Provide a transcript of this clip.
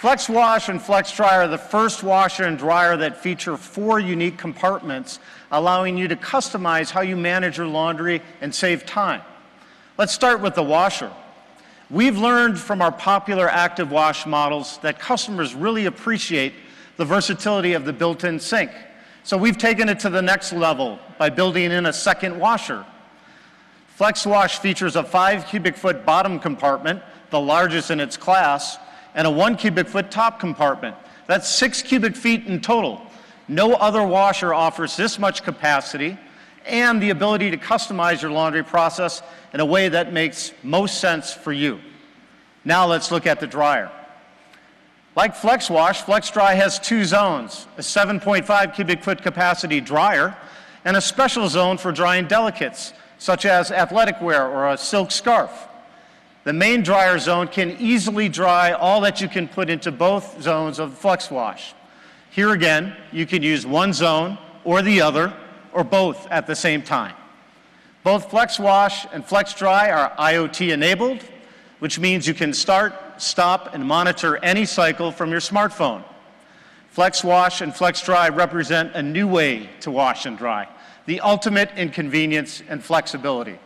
Flex Wash and Flex Dry are the first washer and dryer that feature four unique compartments, allowing you to customize how you manage your laundry and save time. Let's start with the washer. We've learned from our popular active wash models that customers really appreciate the versatility of the built-in sink. So we've taken it to the next level by building in a second washer. FlexWash features a five cubic foot bottom compartment, the largest in its class, and a one cubic foot top compartment. That's six cubic feet in total. No other washer offers this much capacity and the ability to customize your laundry process in a way that makes most sense for you. Now let's look at the dryer. Like FlexWash, FlexDry has two zones, a 7.5 cubic foot capacity dryer and a special zone for drying delicates, such as athletic wear or a silk scarf. The main dryer zone can easily dry all that you can put into both zones of the FlexWash. Here again, you can use one zone or the other or both at the same time. Both Flex Wash and Flex Dry are IoT enabled, which means you can start, stop, and monitor any cycle from your smartphone. Flex Wash and Flex Dry represent a new way to wash and dry, the ultimate in convenience and flexibility.